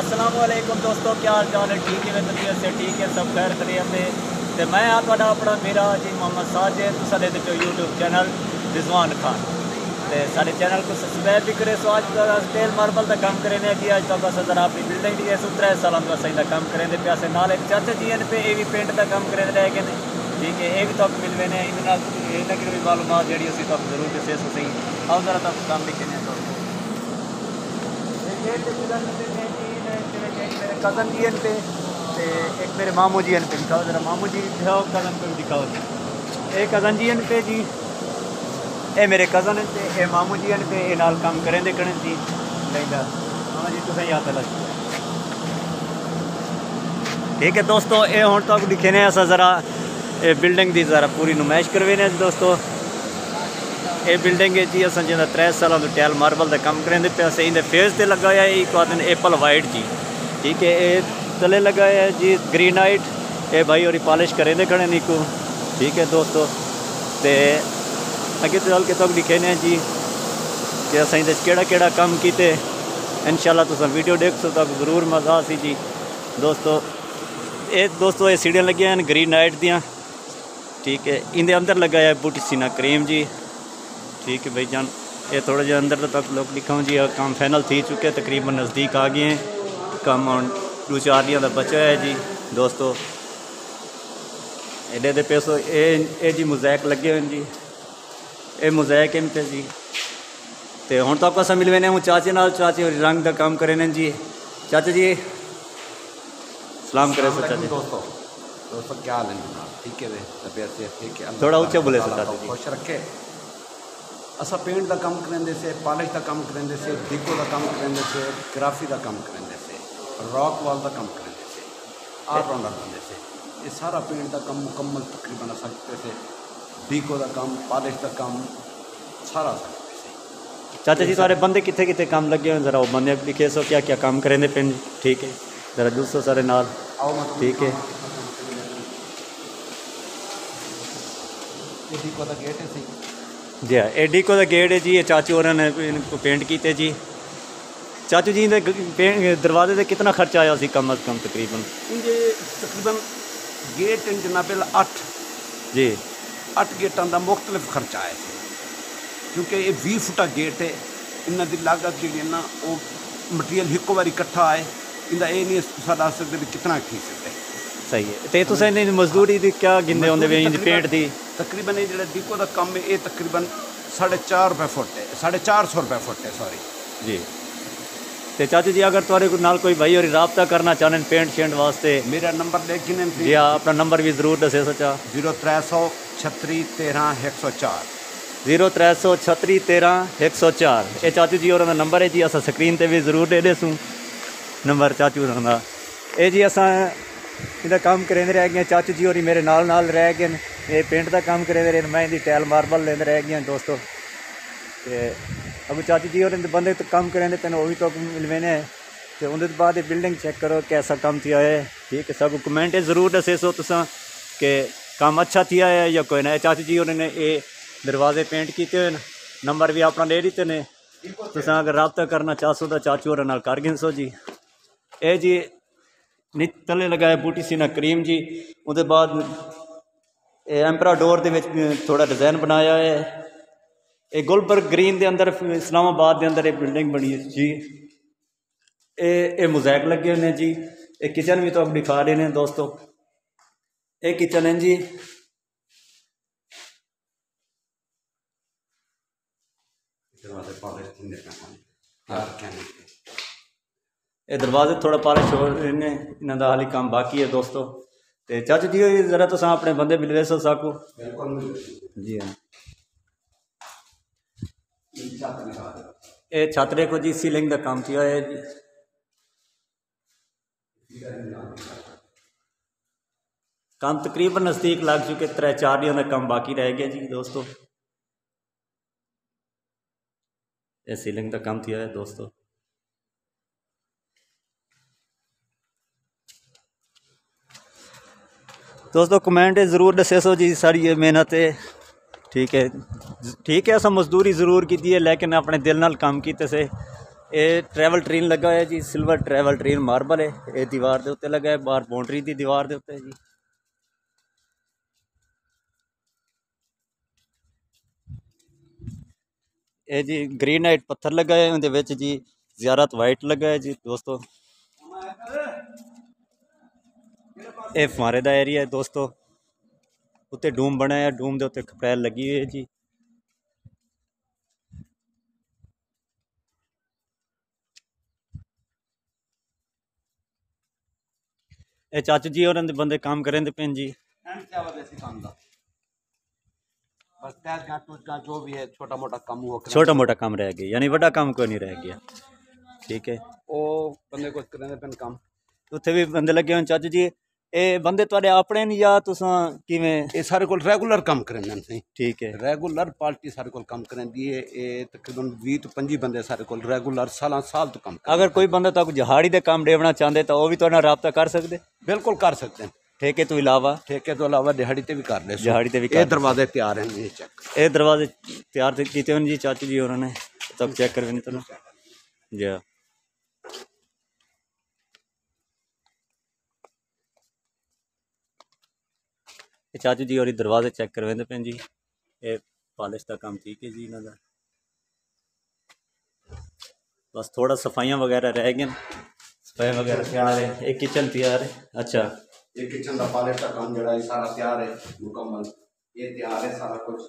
असलम दोस्तों, क्या हाल चाल है? ठीक है तबीयत से ठीक है, सब खैर खरीब है तो मैं हाँ थोड़ा अपना मेरा जी मोहम्मद साजिद तुसा दे दिते यूट्यूब चैनल रिजवान खान। तो सारे चैनल को सब्सक्राइब भी करे, सो आज तेल मार्बल का काम करें तक अस जरा अपनी बिल्डिंग दी सो त्रै सालों का सही का काम करें प्यासे। नाल एक चाचा जी पे भी पेंट का काम करें रह गए ठीक है ये भी तक मिलवे ने इन्होंने भी मालूम जी असी तक ज़रूर दसे सो सही आओ जरा तक काम लिखे ने। कज़न जी पे ते एक मेरे मामू जी पे दिखाओ जरा। मामू जी, दिखाओ कज़न भी दिखाओ एक कज़न जी पे जी। ये मेरे कज़न पे ये मामू जी पे ये नाल काम करें दे करें जी। लेंदा हाँ जी, तुसें याद लग ठीक है दोस्तों ये हूँ तक दिखे ने ज़रा बिल्डिंग की ज़रा पूरी नुमाइश करवे ने दोस्तों। ये बिल्डिंग है जी अस ज़िंदा त्रै सालों तो टैल मार्बल का काम करें पे इन फेस से लगा है एक आदमी एप्पल वाइट जी ठीक है ये तले लगा है जी ग्रीन नाइट ये भाई और पॉलिश करें खड़े निको ठीक है दोस्तों तो अगे चल के तक दिखे ने जी कि अस केड़ा केड़ा काम किते इनशाला तुम वीडियो देख सो तक ज़रूर मज़ा सी जी दोस्तों ये दोस्तों सीढ़ियाँ लगी ग्रीन नाइट दियाँ ठीक है इंदे अंदर लगा बूटी सीना क्रीम जी ठीक है भाई जान। ये थोड़ा जहा अंदर तक लोग लिखा जी काम फाइनल थी चुके तकरीबन नज़दीक आ गए हैं। कम दो चार दिन का बचा है जी दोस्तों। एडे दे पैसो ये जी मुजैक लगे हुए जी। ये मुजैक इन पे जी। तो हूँ तक अस मिलवे ने हूँ चाचे नाल चाचे रंग का काम करे ने जी। चाचा जी सलाम करे सो चाचे। दोस्तों। दोस्तों क्या हाल है? ठीक है तबीयत ठीक है? थोड़ा ऊँचा बोले सो चाचा जी। खुश रखे। असा पेंट का काम करेंगे से पॉलिश का काम करेंगे से डिको का काम करेंगे से ग्राफी का काम करेंगे से रॉक वॉल का काम करेंगे से ऑलराउंडर बंदे से ये सारा पेंट का काम मुकम्मल तकरीबन असा से डिको का काम पॉलिश का काम सारा सकते चाचा जी सारे बंदे कितने कितने काम लगे हुए जरा वो बंदे लिखे सो क्या क्या काम करेंगे पिंड ठीक है। जरा दूसरो सारे नाल। ठीक है। ये डिको का गेट है जी हाँ एडी को गेट है जी ये चाचू और ने इनको पेंट किए जी। चाचू जी ने पेंट दरवाजे से कितना खर्चा आया सी कम अज कम तकरीबन? इंजे तकरीबन गेट इन जनाबिल अठ जी। अठ गेटां का मुख्तलिफ़ खर्चा है क्योंकि ये भी फुटा गेट है इन्हों की लागत जी ना वो मटीरियल हिको बार इकट्ठा है इंदा ये नहीं सा दस सकते भी कितना थी सकते सही है तो तुसें इन्नी मजदूरी दी क्या गिनदे होंदे वे इंज पेंट दी तकरीबन ये जो डिको का काम है ये तकरीबन साढ़े चार रुपये फुट है साढ़े चार सौ रुपये फुट है सॉरी जी तो चाचू जी अगर तुम्हारे को नाल कोई भाई और रबता करना चाहते पेंट शेंट वास्ते मेरा नंबर लेकिन जी हाँ अपना नंबर भी ज़रूर दसे सचा ज़ीरो त्रै सौ छत्तरी तेरह एक सौ चार ज़ीरो त्रै सौ छत्तरी तेरह एक सौ चार ये चाचू जी और ਇਹਦਾ ਕੰਮ ਕਰਦੇ ਰਹਿ ਗਏ ਚਾਚੂ ਜੀ ਹੋਰੀ ਮੇਰੇ ਨਾਲ ਨਾਲ ਰਹਿ ਗਏ ਨੇ ਇਹ ਪੇਂਟ ਦਾ ਕੰਮ ਕਰਦੇ ਰਹੇ ਮੈਂ ਇਹਦੀ ਟੈਲ ਮਾਰਬਲ ਲੈਂਦੇ ਰਹਿ ਗਏ ਦੋਸਤੋ ਤੇ ਅਬ ਚਾਚੂ ਜੀ ਹੋਰੇ ਦੇ ਬੰਦੇ ਤੋਂ ਕੰਮ ਕਰਦੇ ਪੈਨ ਉਹ ਵੀ ਤੋਂ ਮਿਲਵੇਨੇ ਤੇ ਉਹਦੇ ਤੋਂ ਬਾਅਦ ਇਹ ਬਿਲਡਿੰਗ ਚੈੱਕ ਕਰੋ ਕਿਹਦਾ ਕੰਮ ਥਿਆ ਹੈ ਠੀਕ ਹੈ ਸਭ ਕਮੈਂਟ ਜ਼ਰੂਰ ਦੱਸੇ ਸੋ ਤੁਸੀਂ ਕਿ ਕੰਮ ਅੱਛਾ ਥਿਆ ਹੈ ਜਾਂ ਕੋਈ ਨਾ ਚਾਚੂ ਜੀ ਹੋਰੇ ਨੇ ਇਹ ਦਰਵਾਜ਼ੇ ਪੇਂਟ ਕੀਤੇ ਹੋਏ ਨੇ ਨੰਬਰ ਵੀ ਆਪਣਾ ਲੈ ਦਿੱਤੇ ਨੇ ਤੁਸੀਂ ਅਗਰ ਰਾਬਤਾ ਕਰਨਾ ਚਾਹੋ ਤਾਂ ਚਾਚੂ ਹੋਰਾਂ ਨਾਲ ਕਰ ਗਿੰਸੋ ਜੀ ਇਹ ਜੀ ਨਿੱਤ ਤਲੇ ਲਗਾਇਆ ਬੂਟੀ ਸੀਨਾ ਕਰੀਮ ਜੀ ਉਹਦੇ ਬਾਅਦ ਇਹ ਐਂਪਰਾ ਡੋਰ ਦੇ ਵਿੱਚ ਥੋੜਾ ਡਿਜ਼ਾਈਨ ਬਣਾਇਆ ਹੈ ਇਹ ਗੁਲਬਰਗ ਗ੍ਰੀਨ ਦੇ ਅੰਦਰ ਇਸਲਾਮਾਬਾਦ ਦੇ ਅੰਦਰ ਇਹ ਬਿਲਡਿੰਗ ਬਣੀ ਹੈ ਜੀ ਇਹ ਇਹ ਮੋਜ਼ੈਕ ਲੱਗੇ ਹੋਏ ਨੇ ਜੀ ਇਹ ਕਿਚਨ ਵੀ ਤੁਹਾਨੂੰ ਦਿਖਾ ਰਹੇ ਨੇ ਦੋਸਤੋ ਇਹ ਕਿਚਨ ਹੈ ਜੀ ਇਹ ਦਰਵਾਜ਼ੇ ਥੋੜਾ ਪਾਲਿਸ਼ ਹੋ ਰਹੇ ਨੇ ਇਹਨਾਂ ਦਾ ਹਾਲੀ ਕੰਮ ਬਾਕੀ ਹੈ ਦੋਸਤੋ ਤੇ ਚਾਚੂ ਜੀ ਜ਼ਰਾ ਤੁਸੀਂ ਆਪਣੇ ਬੰਦੇ ਮਿਲਵੇ ਸੋ ਸਾਕੂ ਜੀ ਹਾਂ ਇਹ ਛੱਤ ਦੇਖੋ ਜੀ ਸੀਲਿੰਗ ਦਾ ਕੰਮ ਕੀਤਾ ਹੋਇਆ ਹੈ ਜੀ ਕੰਮ ਤਕਰੀਬਨ ਨਜ਼ਦੀਕ ਲੱਗ ਚੁੱਕੇ ਤਰੇ ਚਾਰ ਦਿਨਾਂ ਦਾ ਕੰਮ ਬਾਕੀ ਰਹਿ ਗਿਆ ਜੀ ਦੋਸਤੋ ਇਹ ਸੀਲਿੰਗ ਦਾ ਕੰਮ ਕੀਤਾ ਹੈ ਦੋਸਤੋ दोस्तों कमेंट ज़रूर दसेसो जी सारी मेहनत है। ठीक है। ठीक है, असा मजदूरी ज़रूर की है, लेकिन अपने दिल नाल काम किते से। ये ट्रैवल ट्रेन लगा है जी सिल्वर ट्रैवल ट्रेन मार्बल है। ये दीवार के उत्ते लगा बार बाहर बाउंड्री की दीवार के उत्ते जी। ये जी ग्रीनाइट पत्थर लगा है उनके जी, ज्यारत वाइट लगा है जी, दोस्तों। ਇਹ ਫਮਾਰੇ ਦਾ ਏਰੀਆ ਹੈ ਦੋਸਤੋ ਉੱਤੇ ਡੂਮ ਬਣਿਆ ਹੈ ਡੂਮ ਦੇ ਉੱਤੇ ਖਪਰੈਲ ਲੱਗੀ ਹੋਈ ਹੈ ਜੀ ਇਹ ਚਾਚੂ ਜੀ ਉਹਨਾਂ ਦੇ ਬੰਦੇ ਕੰਮ ਕਰਨ ਦੇ ਪੈਣ ਜੀ ਐਮ ਕੀ ਵਾਲਾ ਸੀ ਕੰਮ ਦਾ ਬਸ ਟੈਸ ਜਾਂ ਟੂਟ ਜਾਂ ਜੋ ਵੀ ਹੈ ਛੋਟਾ ਮੋਟਾ ਕੰਮ ਹੋ ਕਰ ਛੋਟਾ ਮੋਟਾ ਕੰਮ ਰਹਿ ਗਿਆ ਯਾਨੀ ਵੱਡਾ ਕੰਮ ਕੋਈ ਨਹੀਂ ਰਹਿ ਗਿਆ ਠੀਕ ਹੈ ਉਹ ਬੰਦੇ ਕੁਝ ਕਰਨ ਦੇ ਪੈਣ ਕੰਮ ਉੱਥੇ ਵੀ ਬੰਦੇ ਲੱਗੇ ਹੋਣ ਚਾਚੂ ਜੀ ਇਹ ਬੰਦੇ ਤੁਹਾਡੇ ਆਪਣੇ ਨਹੀਂ ਜਾਂ ਤੁਸੀਂ ਕਿਵੇਂ? ਇਹ ਸਾਰੇ ਕੋਲ ਰੈਗੂਲਰ ਕੰਮ ਕਰਨ ਨੇ ਠੀਕ ਹੈ। ਰੈਗੂਲਰ ਪਾਰਟੀ ਸਾਡੇ ਕੋਲ ਕੰਮ ਕਰਦੀ ਹੈ। ਇਹ ਤਕਰੀਬਨ 20 ਤੋਂ 25 ਬੰਦੇ ਸਾਡੇ ਕੋਲ ਰੈਗੂਲਰ ਸਾਲਾਂ ਸਾਲ ਤੋਂ ਕੰਮ ਅਗਰ ਕੋਈ ਬੰਦਾ ਤੁਹਾਨੂੰ ਜਹਾੜੀ ਦੇ ਕੰਮ ਦੇਵਣਾ ਚਾਹੁੰਦੇ ਤਾਂ ਉਹ ਵੀ ਤੁਹਾਡਾ ਰਾਬਤਾ ਕਰ ਸਕਦੇ? ਬਿਲਕੁਲ ਕਰ ਸਕਦੇ ਨੇ। ਠੇਕੇ ਤੋਂ ਇਲਾਵਾ? ਠੇਕੇ ਤੋਂ ਇਲਾਵਾ ਦਿਹਾੜੀ ਤੇ ਵੀ ਕਰ ਲੈ ਦਿਹਾੜੀ ਤੇ ਵੀ ਇਹ ਦਰਵਾਜ਼ੇ ਤਿਆਰ ਹਨ ਜੀ ਚੈੱਕ ਇਹ ਦਰਵਾਜ਼ੇ ਤਿਆਰ ਕੀਤੇ ਹੋਣ ਜੀ ਚਾਚੀ ਜੀ ਹੋਰਾਂ ਨੇ। ਤਬ ਚੈੱਕ ਕਰਵੇਂ ਤੁਹਾਨੂੰ। ਜੀ ਇਹ ਚਾਚੂ ਜੀ ਹੋਰੀ ਦਰਵਾਜ਼ੇ ਚੈੱਕ ਕਰਵਾਉਂਦੇ ਪੈਣ ਜੀ ਇਹ ਪਾਲਿਸ਼ ਦਾ ਕੰਮ ਠੀਕ ਹੈ ਜੀ ਇਹਨਾਂ ਦਾ ਬਸ ਥੋੜਾ ਸਫਾਈਆਂ ਵਗੈਰਾ ਰਹਿ ਗਈਆਂ ਸਫਾਈ ਵਗੈਰਾ ਤਿਆਰ ਹੈ ਇਹ ਕਿਚਨ ਤਿਆਰ ਹੈ ਅੱਛਾ ਇਹ ਕਿਚਨ ਦਾ ਪਾਲਿਸ਼ ਦਾ ਕੰਮ ਜਿਹੜਾ ਇਹ ਸਾਰਾ ਤਿਆਰ ਹੈ ਮੁਕੰਮਲ ਇਹ ਤਿਆਰ ਹੈ ਸਾਰਾ ਕੁਝ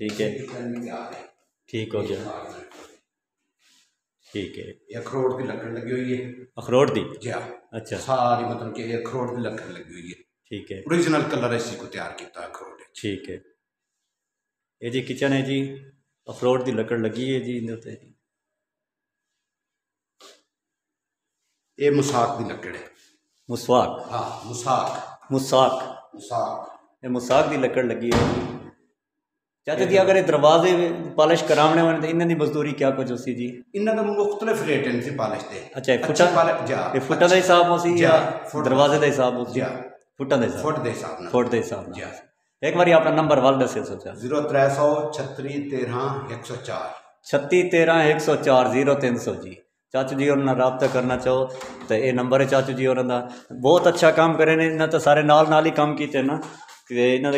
ਠੀਕ ਹੈ ਕਿਚਨ ਵੀ ਤਿਆਰ ਹੈ ਠੀਕ ਹੋ ਗਿਆ ਠੀਕ ਹੈ ਇਹ ਅਖਰੋਟ ਦੀ ਲੱਕੜ ਲੱਗੀ ਹੋਈ ਹੈ ਅਖਰੋਟ ਦੀ ਜੀ ਹਾਂ ਅੱਛਾ ਸਾਰੀ ਮਤਲਬ ਕਿ ਇਹ ਅਖਰੋਟ ਦੀ ਲੱਕੜ ਲੱਗੀ ਹੋਈ ਹੈ ਠੀਕ ਹੈ ओरिजिनल कलर इसी को तैयार किया है अखरोट ਵਿੱਚ। ਠੀਕ ਹੈ ਇਹ ਜੀ ਕਿਚਨ ਹੈ ਜੀ ਅਖਰੋਟ ਦੀ ਲੱਕੜ ਲੱਗੀ ਹੈ ਜੀ ਇਹਦੇ ਉੱਤੇ ਜੀ ਇਹ ਮੁਸਾਕ ਦੀ ਲੱਕੜ ਹੈ ਮੁਸਵਾਕ ਹਾਂ ਮੁਸਾਕ ਮੁਸਾਕ ਮੁਸਾਕ ਇਹ ਮੁਸਾਕ ਦੀ ਲੱਕੜ ਲੱਗੀ ਹੈ ਜੀ ਚਾਚਾ ਜੀ ਅਗਰ ਇਹ ਦਰਵਾਜ਼ੇ ਪਾਲਿਸ਼ ਕਰਾਉਣੇ ਹੋਣ ਤਾਂ ਇਹਨਾਂ ਦੀ ਮਜ਼ਦੂਰੀ ਕਿਆ ਕੁਝ ਹੋਸੀ ਜੀ ਇਹਨਾਂ ਦਾ ਮੁxtਲਫ ਰੇਟ ਹਨ ਸੀ ਪਾਲਿਸ਼ ਦੇ ਅੱਛਾ ਇਹ ਅੱਛੀ ਫੁੱਟਾਂ ਪਾਲਿਸ਼ ਜਾ ਇਹ ਫੁੱਟਾਂ ਦਾ ਹਿਸਾਬ ਹੋਸੀ ਜੀ, ਜਾਂ ਫੁੱਟ। ਦਰਵਾਜ਼ੇ ਦਾ ਹਿਸਾਬ ਹੋਸੀ ਜੀ। ફૂટા દેસા ફોટ દેસા ફોટ દેસા એક વાર આપણા નંબર વાલ દસે સો ચાર ઝીરો ત્રેસો છત્રી તેરા એકસો ચાર છત્તી તેરા એકસો ચાર ઝીરો ત્રણસો જી चाचू जी होना रबता करना चाहो तो यह नंबर है चाचू जी होना बहुत अच्छा काम करे ने इन्हें तो सारे नाल नाल ही काम किए ना कि इन्होंने